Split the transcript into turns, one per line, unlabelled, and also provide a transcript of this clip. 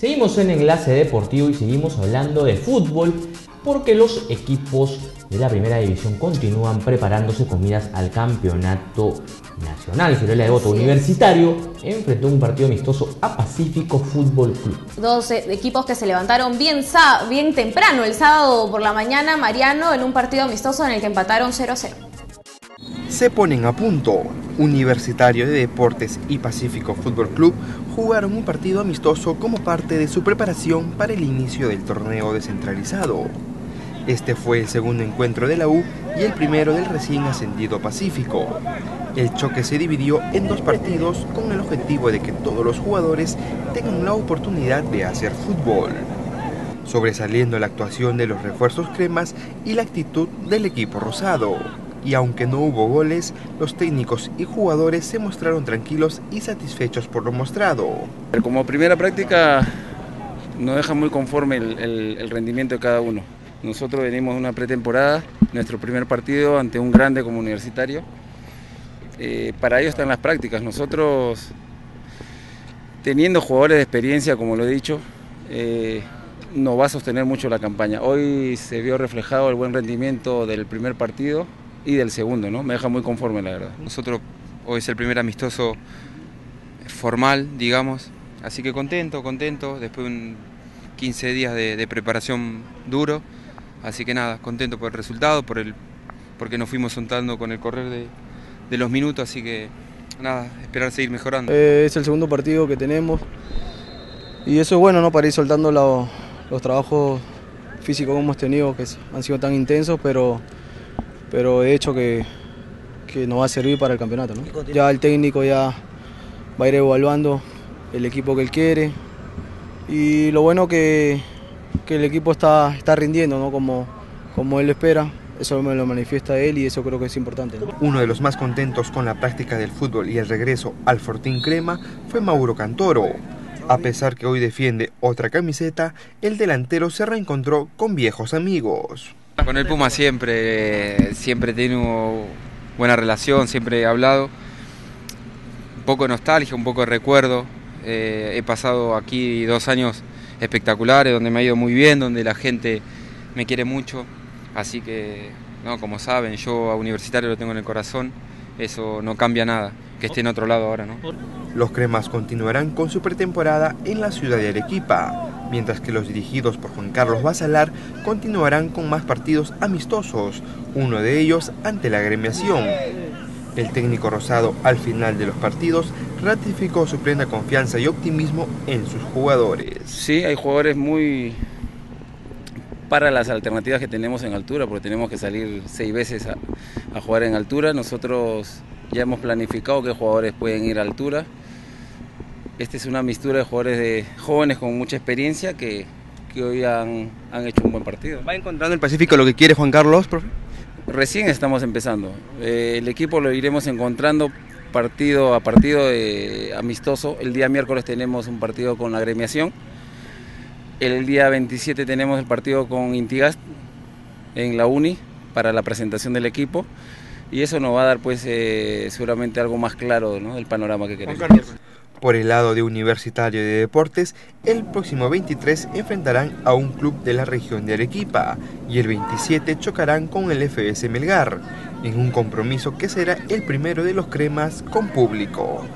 Seguimos en Enlace Deportivo y seguimos hablando de fútbol porque los equipos de la primera división continúan preparándose con miras al campeonato nacional. Fiorella de Voto Universitario enfrentó un partido amistoso a Pacífico Fútbol Club.
Dos eh, equipos que se levantaron bien, bien temprano el sábado por la mañana, Mariano, en un partido amistoso en el que empataron 0 0
se ponen a punto. Universitario de Deportes y Pacífico Fútbol Club jugaron un partido amistoso como parte de su preparación para el inicio del torneo descentralizado. Este fue el segundo encuentro de la U y el primero del recién ascendido Pacífico. El choque se dividió en dos partidos con el objetivo de que todos los jugadores tengan la oportunidad de hacer fútbol, sobresaliendo la actuación de los refuerzos cremas y la actitud del equipo rosado y aunque no hubo goles, los técnicos y jugadores se mostraron tranquilos y satisfechos por lo mostrado.
Como primera práctica nos deja muy conforme el, rendimiento de cada uno. Nosotros venimos de una pretemporada, nuestro primer partido ante un grande como universitario. Eh, para ello están las prácticas. Nosotros, teniendo jugadores de experiencia, como lo he dicho, eh, nos va a sostener mucho la campaña. Hoy se vio reflejado el buen rendimiento del primer partido y del segundo, ¿no? Me deja muy conforme, la verdad.
Nosotros hoy es el primer amistoso formal, digamos, así que contento, contento, después de un 15 días de, preparación duro, así que nada, contento por el resultado, por el, porque nos fuimos soltando con el correr de, los minutos, así que nada, esperar seguir mejorando.
Eh, es el segundo partido que tenemos y eso es bueno, ¿no? Para ir soltando los trabajos físicos que hemos tenido, que han sido tan intensos, pero pero de hecho que, que nos va a servir para el campeonato. Ya el técnico ya va a ir evaluando el equipo que él quiere y lo bueno que, que el equipo está, está rindiendo ¿no? como, como él espera. Eso me lo manifiesta él y eso creo que es importante.
Uno de los más contentos con la práctica del fútbol y el regreso al Fortín Crema fue Mauro Cantoro. A pesar que hoy defiende otra camiseta, el delantero se reencontró con viejos amigos.
Con el Puma siempre, siempre tengo buena relación, siempre he hablado. Un poco de nostalgia, un poco de recuerdo. Eh, he pasado aquí dos años espectaculares, donde me ha ido muy bien, donde la gente me quiere mucho. Así que, no, como saben, yo a Universitario lo tengo en el corazón, eso no cambia nada, que esté en otro lado ahora. ¿no?
Los cremas continuarán con su pretemporada en la ciudad de Arequipa mientras que los dirigidos por Juan Carlos Basalar continuarán con más partidos amistosos, uno de ellos ante la agremiación. El técnico rosado al final de los partidos ratificó su plena confianza y optimismo en sus jugadores.
Sí, hay jugadores muy para las alternativas que tenemos en altura, porque tenemos que salir seis veces a, a jugar en altura. Nosotros ya hemos planificado qué jugadores pueden ir a altura esta es una mistura de jugadores de jóvenes con mucha experiencia que, hoy han, hecho un buen partido.
¿Va encontrando el Pacífico lo que quiere Juan Carlos, profe?
Recién estamos empezando. Eh, el equipo lo iremos encontrando partido a partido amistoso. El día miércoles tenemos un partido con la agremiación. El día 27 tenemos el partido con Intigast en la Uni para la presentación del equipo. Y eso nos va a dar pues eh, seguramente algo más claro ¿no? del panorama que queremos.
Por el lado de Universitario de Deportes, el próximo 23 enfrentarán a un club de la región de Arequipa y el 27 chocarán con el FS Melgar, en un compromiso que será el primero de los cremas con público.